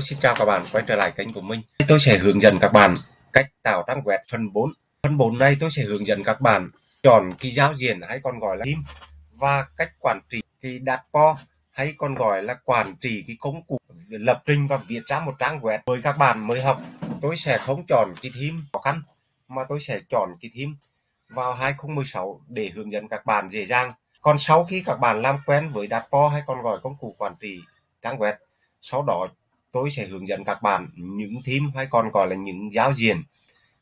Xin chào các bạn quay trở lại kênh của mình. Tôi sẽ hướng dẫn các bạn cách tạo trang web phần 4. Phần 4 này tôi sẽ hướng dẫn các bạn chọn cái giao diện hay còn gọi là theme và cách quản trị cái dashboard hay còn gọi là quản trị cái công cụ lập trình và viết ra một trang web. Với các bạn mới học, tôi sẽ không chọn cái theme khó khăn mà tôi sẽ chọn cái theme vào 2016 để hướng dẫn các bạn dễ dàng. Còn sau khi các bạn làm quen với dashboard hay còn gọi công cụ quản trị trang web, sau đó tôi sẽ hướng dẫn các bạn những theme hay còn gọi là những giao diện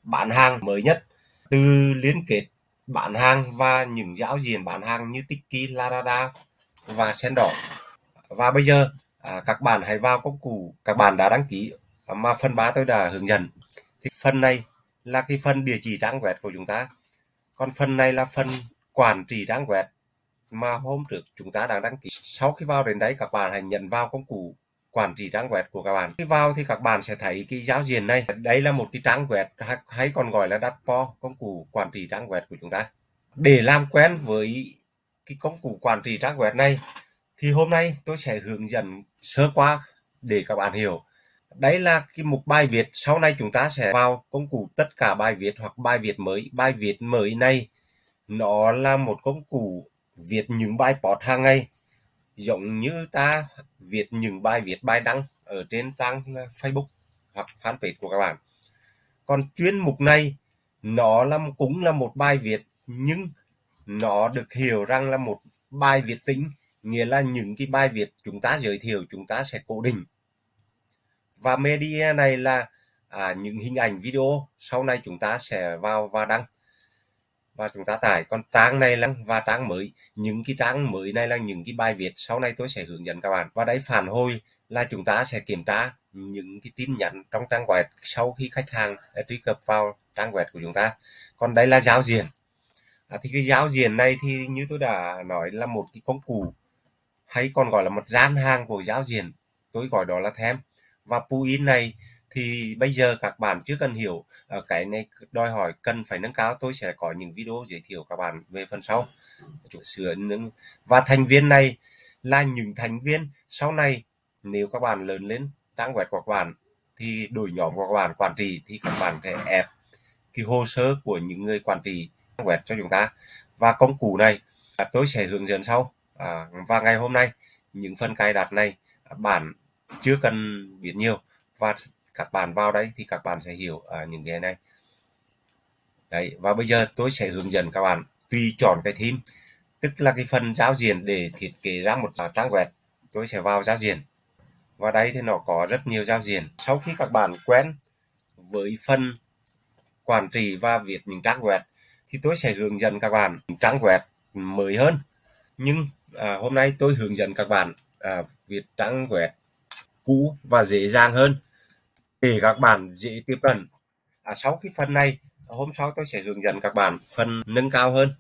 bán hàng mới nhất từ liên kết bán hàng và những giao diện bán hàng như Tiki, Lazada và Sendor. Và bây giờ à, các bạn hãy vào công cụ các bạn đã đăng ký mà phần 3 tôi đã hướng dẫn. Thì phần này là cái phần địa chỉ trang web của chúng ta. Còn phần này là phần quản trị trang web mà hôm trước chúng ta đang đăng ký. Sau khi vào đến đấy các bạn hãy nhận vào công cụ quản trị trang web của các bạn. Khi vào thì các bạn sẽ thấy cái giao diện này. Đây là một cái trang web hay còn gọi là dashboard, công cụ quản trị trang web của chúng ta. Để làm quen với cái công cụ quản trị trang web này thì hôm nay tôi sẽ hướng dẫn sơ qua để các bạn hiểu. Đấy là cái mục bài viết. Sau này chúng ta sẽ vào công cụ tất cả bài viết hoặc bài viết mới. Bài viết mới này nó là một công cụ viết những bài post hàng ngày giống như ta viết những bài viết bài đăng ở trên trang ờ, Facebook hoặc fanpage của các bạn. Còn chuyên mục này nó là cũng là một bài viết nhưng nó được hiểu rằng là một bài viết tính nghĩa là những cái bài viết chúng ta giới thiệu chúng ta sẽ cố định và media này là à, những hình ảnh video sau này chúng ta sẽ vào và đăng và chúng ta tải. Còn trang này là và trang mới. Những cái trang mới này là những cái bài viết. Sau này tôi sẽ hướng dẫn các bạn. Và đây phản hồi là chúng ta sẽ kiểm tra những cái tin nhắn trong trang web sau khi khách hàng à, truy cập vào trang web của chúng ta. Còn đây là giao diện. À, thì cái giao diện này thì như tôi đã nói là một cái công cụ hay còn gọi là một gian hàng của giao diện. Tôi gọi đó là thêm và plugin này thì bây giờ các bạn chưa cần hiểu uh, cái này đòi hỏi cần phải nâng cao. Tôi sẽ có những video giới thiệu các bạn về phần sau. Chủ sửa nâng và thành viên này là những thành viên sau này nếu các bạn lớn lên trang web của các bạn thì đổi nhóm của các bạn quản trị thì các bạn sẽ ép cái hồ sơ của những người quản trị trang web cho chúng ta. Và công cụ này à, tôi sẽ hướng dẫn sau. À, và ngày hôm nay những phần cài đặt này à, bạn chưa cần biết nhiều. Và các bạn vào đây thì các bạn sẽ hiểu à, những cái này. Đấy và bây giờ tôi sẽ hướng dẫn các bạn tùy chọn cái theme tức là cái phần giao diện để thiết kế ra một trang web tôi sẽ vào giao diện. Và đây thì nó có rất nhiều giao diện. Sau khi các bạn quen với phần quản trị và viết những trang web thì tôi sẽ hướng dẫn các bạn trang web mới hơn. Nhưng à, hôm nay tôi hướng dẫn các bạn à, viết trang web cũ và dễ dàng hơn để các bạn dễ tiếp cận. À, sau cái phần này hôm sau tôi sẽ hướng dẫn các bạn phần nâng cao hơn.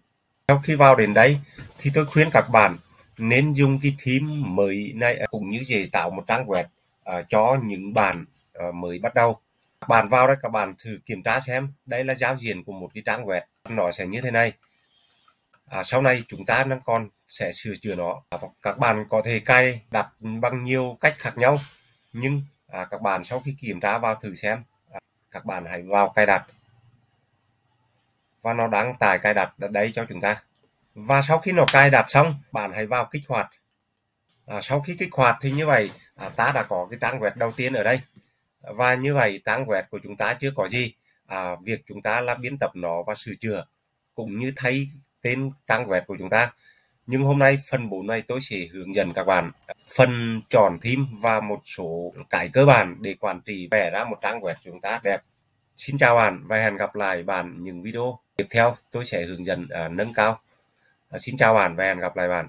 Sau khi vào đến đây thì tôi khuyên các bạn nên dùng cái theme mới này à, cũng như dễ tạo một trang web à, cho những bạn à, mới bắt đầu. Các bạn vào đây các bạn thử kiểm tra xem đây là giao diện của một cái trang web. Nó sẽ như thế này. À, sau này chúng ta đang còn sẽ sửa chữa nó. À, các bạn có thể cài đặt bằng nhiều cách khác nhau nhưng à, các bạn sau khi kiểm tra vào thử xem. À, các bạn hãy vào cài đặt. Và nó đang tải cài đặt ở đây cho chúng ta. Và sau khi nó cài đặt xong bạn hãy vào kích hoạt. À, sau khi kích hoạt thì như vậy à, ta đã có cái trang web đầu tiên ở đây. Và như vậy trang web của chúng ta chưa có gì. À, việc chúng ta là biên tập nó và sửa chữa cũng như thay tên trang web của chúng ta nhưng hôm nay phần 4 này tôi sẽ hướng dẫn các bạn phần chọn theme và một số cái cơ bản để quản trị vẽ ra một trang web chúng ta đẹp. Xin chào bạn và hẹn gặp lại bạn những video tiếp theo tôi sẽ hướng dẫn uh, nâng cao. Uh, xin chào bạn và hẹn gặp lại bạn.